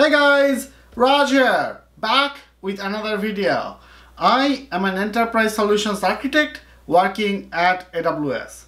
Hey guys, here, back with another video. I am an enterprise solutions architect working at AWS.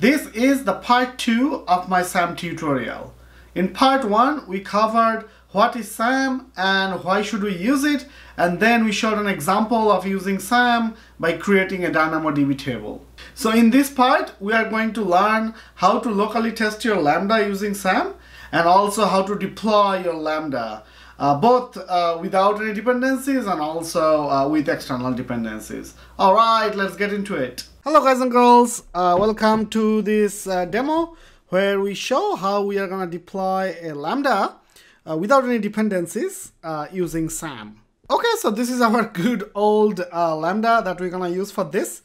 This is the part 2 of my SAM tutorial. In part 1, we covered what is SAM and why should we use it and then we showed an example of using SAM by creating a DynamoDB table. So in this part, we are going to learn how to locally test your Lambda using SAM and also how to deploy your Lambda, uh, both uh, without any dependencies and also uh, with external dependencies. All right, let's get into it. Hello guys and girls, uh, welcome to this uh, demo where we show how we are gonna deploy a Lambda uh, without any dependencies using SAM. Okay, so this is our good old Lambda that we're gonna use for this.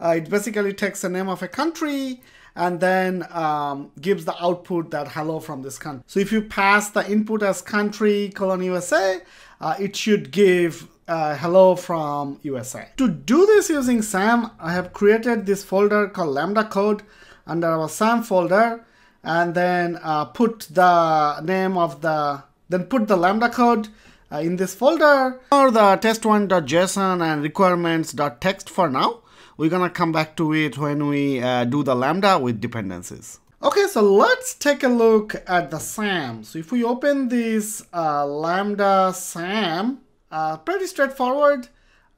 it basically takes the name of a country and then um, gives the output that hello from this country. So if you pass the input as country colon USA, uh, it should give uh, hello from USA. To do this using SAM, I have created this folder called lambda code under our SAM folder and then uh, put the name of the, then put the lambda code uh, in this folder or the test1.json and requirements.txt for now. We're gonna come back to it when we uh, do the Lambda with dependencies. Okay, so let's take a look at the SAM. So if we open this uh, Lambda SAM, uh, pretty straightforward.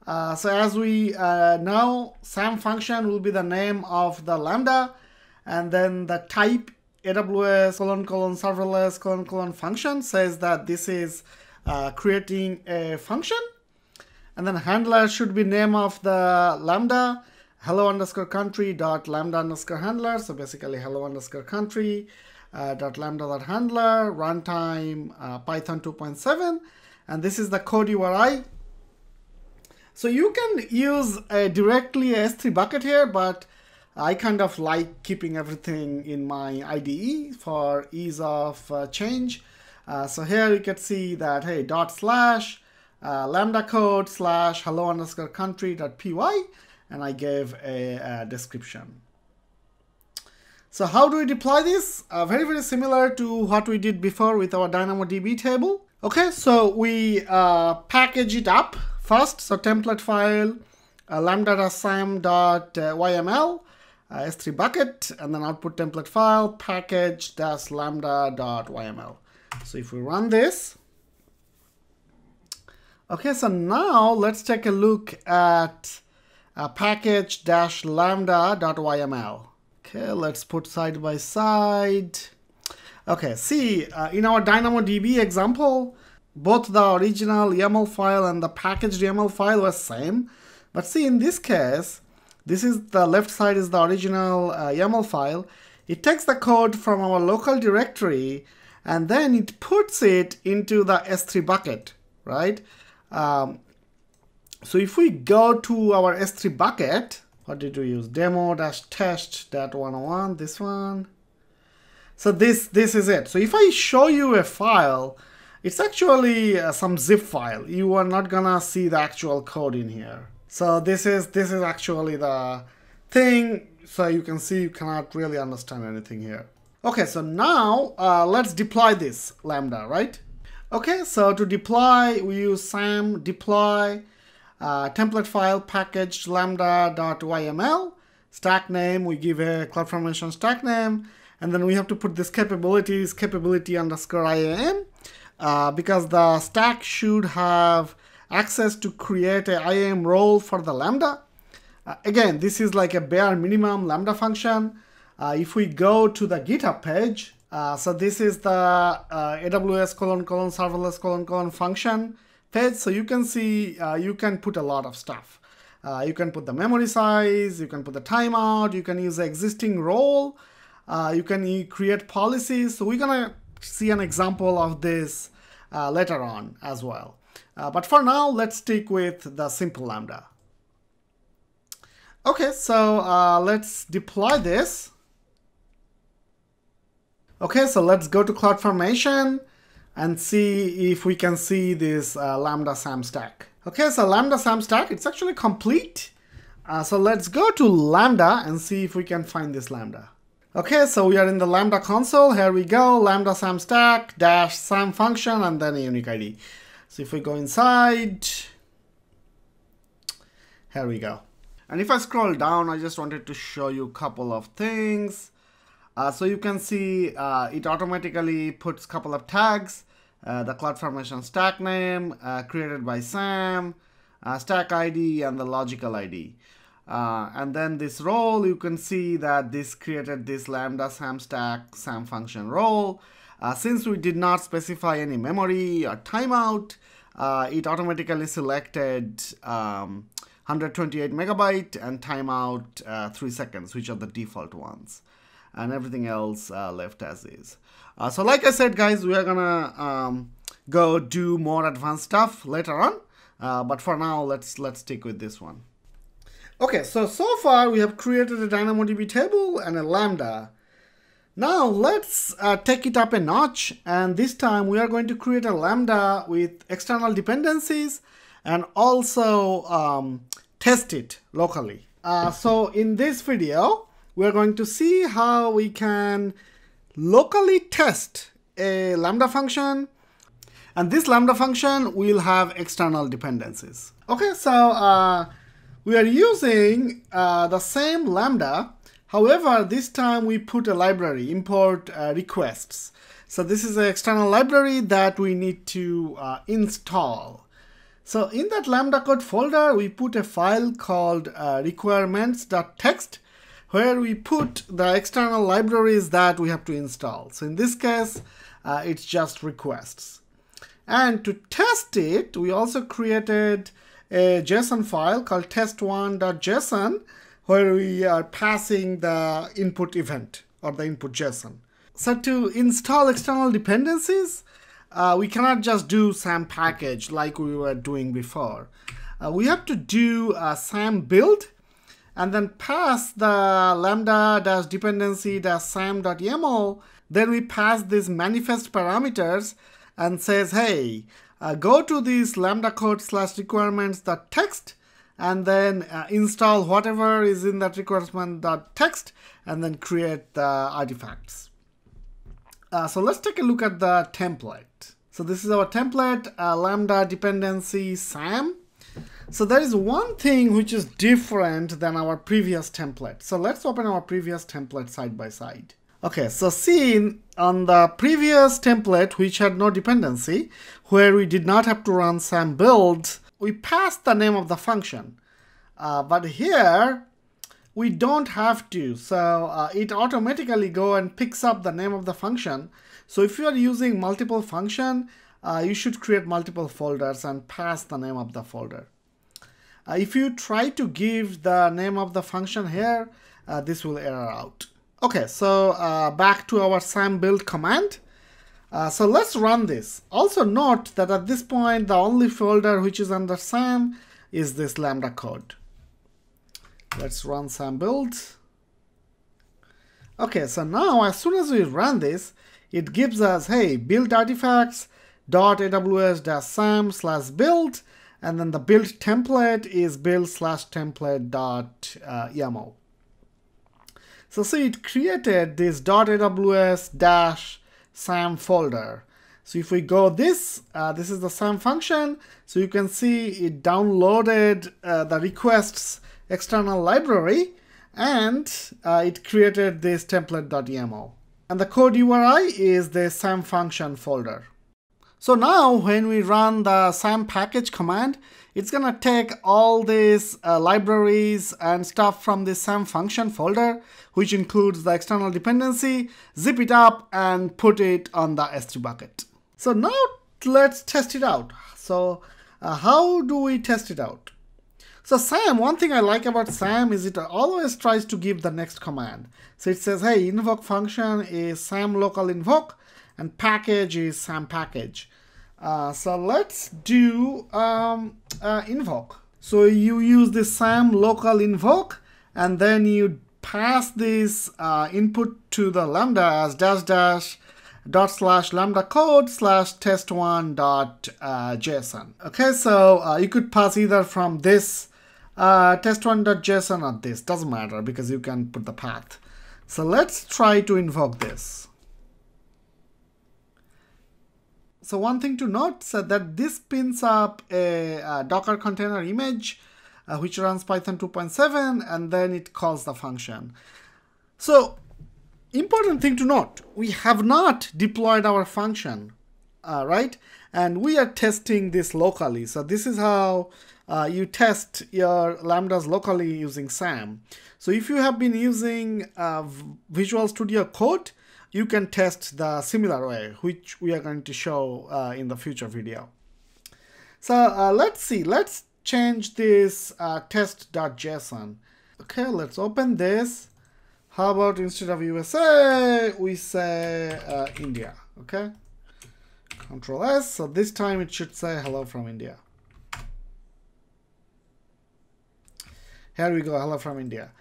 Uh, so as we uh, know, SAM function will be the name of the Lambda, and then the type AWS colon colon serverless colon colon function says that this is uh, creating a function. And then handler should be name of the Lambda hello underscore country dot lambda underscore handler. So basically hello underscore country uh, dot lambda dot handler runtime uh, Python 2.7. And this is the code URI. So you can use uh, directly a S3 bucket here, but I kind of like keeping everything in my IDE for ease of uh, change. Uh, so here you can see that, hey, dot slash uh, lambda code slash hello underscore country dot py and I gave a, a description. So how do we deploy this? Uh, very, very similar to what we did before with our DynamoDB table. Okay, so we uh, package it up first. So template file, uh, lambda.sam.yml, uh, S3 bucket, and then output template file, package-lambda.yml. So if we run this, okay, so now let's take a look at uh, package dash lambda.yml. Okay, let's put side by side. Okay, see, uh, in our DynamoDB example, both the original YAML file and the packaged YAML file were same. But see, in this case, this is the left side is the original uh, YAML file. It takes the code from our local directory and then it puts it into the S3 bucket, right? Um, so if we go to our S3 bucket, what did we use? Demo dash test that 101, this one. So this, this is it. So if I show you a file, it's actually uh, some zip file. You are not gonna see the actual code in here. So this is, this is actually the thing. So you can see you cannot really understand anything here. Okay, so now uh, let's deploy this Lambda, right? Okay, so to deploy, we use SAM deploy uh, template file package lambda.yml. Stack name, we give a CloudFormation stack name. And then we have to put this capabilities, capability underscore IAM, uh, because the stack should have access to create a IAM role for the Lambda. Uh, again, this is like a bare minimum Lambda function. Uh, if we go to the GitHub page, uh, so this is the uh, AWS colon colon serverless colon colon function page. So you can see, uh, you can put a lot of stuff. Uh, you can put the memory size, you can put the timeout, you can use the existing role, uh, you can create policies. So we're gonna see an example of this uh, later on as well. Uh, but for now, let's stick with the simple Lambda. Okay, so uh, let's deploy this. Okay, so let's go to CloudFormation and see if we can see this uh, Lambda SAM stack. Okay, so Lambda SAM stack, it's actually complete. Uh, so let's go to Lambda and see if we can find this Lambda. Okay, so we are in the Lambda console. Here we go, Lambda SAM stack dash SAM function and then a unique ID. So if we go inside, here we go. And if I scroll down, I just wanted to show you a couple of things. Uh, so you can see uh, it automatically puts couple of tags. Uh, the CloudFormation stack name uh, created by SAM, uh, stack ID, and the logical ID. And then this role, you can see that this created this lambda SAM stack SAM function role. since we did not specify any memory or timeout, it automatically selected um, 128 megabyte and timeout uh, 3 seconds, which are the default ones. And everything else uh, left as is. Uh, so like I said, guys, we are gonna um, go do more advanced stuff later on. Uh, but for now, let's let's stick with this one. Okay, so so far we have created a DynamoDB table and a Lambda. Now let's uh, take it up a notch and this time we are going to create a Lambda with external dependencies and also um, test it locally. Uh, so in this video, we're going to see how we can locally test a Lambda function and this Lambda function will have external dependencies. Okay, so uh, we are using uh, the same Lambda. However, this time we put a library, import uh, requests. So this is an external library that we need to uh, install. So in that Lambda code folder, we put a file called uh, requirements.txt where we put the external libraries that we have to install. So in this case, uh, it's just requests. And to test it, we also created a JSON file called test1.json where we are passing the input event or the input JSON. So to install external dependencies, uh, we cannot just do SAM package like we were doing before. Uh, we have to do a SAM build and then pass the lambda dash dependency dash sam.yaml, Then we pass these manifest parameters and says, hey, uh, go to this lambda code slash requirements dot text and then uh, install whatever is in that requirement dot text and then create the artifacts. Uh, so let's take a look at the template. So this is our template, uh, Lambda dependency SAM. So there is one thing which is different than our previous template. So let's open our previous template side by side. Okay, so see on the previous template, which had no dependency, where we did not have to run SAM build, we passed the name of the function. Uh, but here, we don't have to. So uh, it automatically go and picks up the name of the function. So if you are using multiple function, uh, you should create multiple folders and pass the name of the folder. Uh, if you try to give the name of the function here, uh, this will error out. Okay, so uh, back to our SAM build command. Uh, so let's run this. Also note that at this point, the only folder which is under SAM is this Lambda code. Let's run SAM build. Okay, so now as soon as we run this, it gives us, hey, build artifacts dot aws sam slash build, and then the build template is build slash template dot uh, YAML. So see, it created this dot aws dash sam folder. So if we go this, uh, this is the SAM function. So you can see it downloaded uh, the requests external library and uh, it created this template.yaml. And the code URI is the SAM function folder. So now when we run the SAM package command, it's gonna take all these uh, libraries and stuff from the SAM function folder, which includes the external dependency, zip it up and put it on the S3 bucket. So now let's test it out. So uh, how do we test it out? So SAM, one thing I like about SAM is it always tries to give the next command. So it says, hey, invoke function is SAM local invoke and package is SAM package. Uh, so let's do um, uh, invoke. So you use the SAM local invoke and then you pass this uh, input to the lambda as dash dash dot slash lambda code slash test one dot uh, json. Okay, so uh, you could pass either from this uh, test1.json or this, doesn't matter because you can put the path. So let's try to invoke this. So one thing to note is that this pins up a, a Docker container image uh, which runs Python 2.7 and then it calls the function. So important thing to note, we have not deployed our function, uh, right? And we are testing this locally. So this is how uh, you test your lambdas locally using SAM. So if you have been using uh, Visual Studio Code, you can test the similar way, which we are going to show uh, in the future video. So uh, let's see, let's change this uh, test.json. Okay, let's open this. How about instead of USA, we say uh, India, okay? Control S, so this time it should say hello from India. Here we go, hello from India.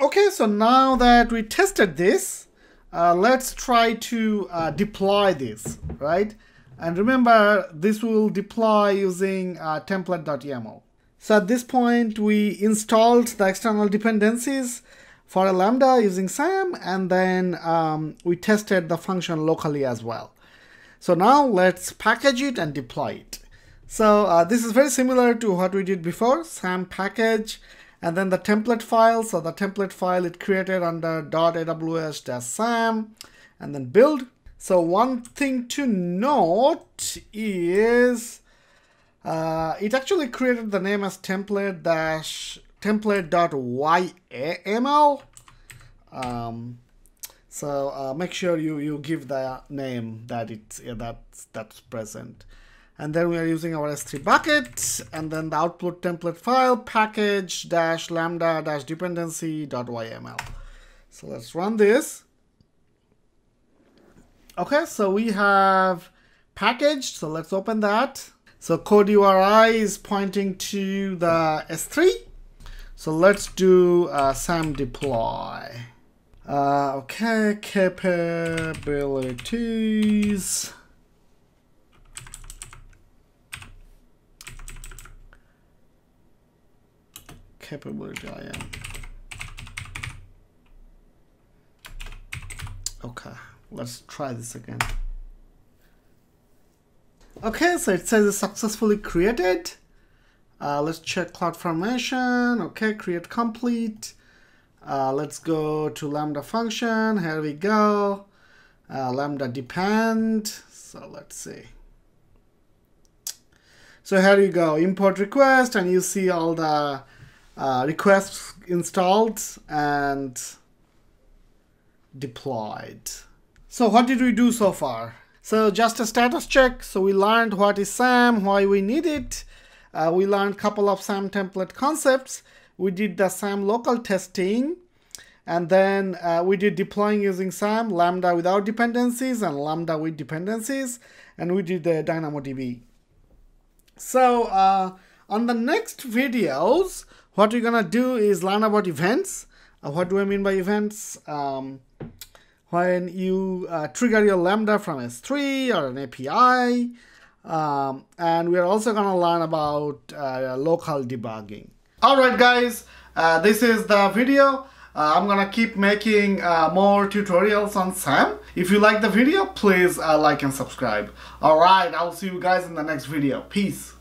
Okay, so now that we tested this, uh, let's try to uh, deploy this, right? And remember, this will deploy using uh, template.yaml. So at this point, we installed the external dependencies for a Lambda using SAM, and then um, we tested the function locally as well. So now let's package it and deploy it. So uh, this is very similar to what we did before, SAM package, and then the template file. So the template file it created under .aws-sam, and then build. So one thing to note is uh, it actually created the name as template dash template.yaml. Um, so uh, make sure you you give the name that it's yeah, that's that's present. And then we are using our S3 bucket and then the output template file package dash lambda dash dependency dot yml. So let's run this. Okay, so we have packaged, so let's open that. So code URI is pointing to the S3. So let's do uh, SAM deploy. Uh, okay, capabilities. Capability IAM. Okay. Let's try this again. Okay, so it says it's successfully created. Uh, let's check cloud formation. Okay, create complete. Uh, let's go to Lambda function. Here we go. Uh, Lambda depend. So let's see. So here you go, import request, and you see all the uh, requests installed and deployed. So what did we do so far? So just a status check. So we learned what is SAM, why we need it. Uh, we learned a couple of SAM template concepts. We did the SAM local testing. And then uh, we did deploying using SAM, Lambda without dependencies and Lambda with dependencies. And we did the DynamoDB. So uh, on the next videos, what we're gonna do is learn about events. Uh, what do I mean by events? Um, when you uh, trigger your Lambda from S3 or an API. Um, and we're also to learn about uh, local debugging. All right, guys, uh, this is the video. Uh, I'm gonna keep making uh, more tutorials on SAM. If you like the video, please like and subscribe. Alright, I'll see you guys in the next video. Peace.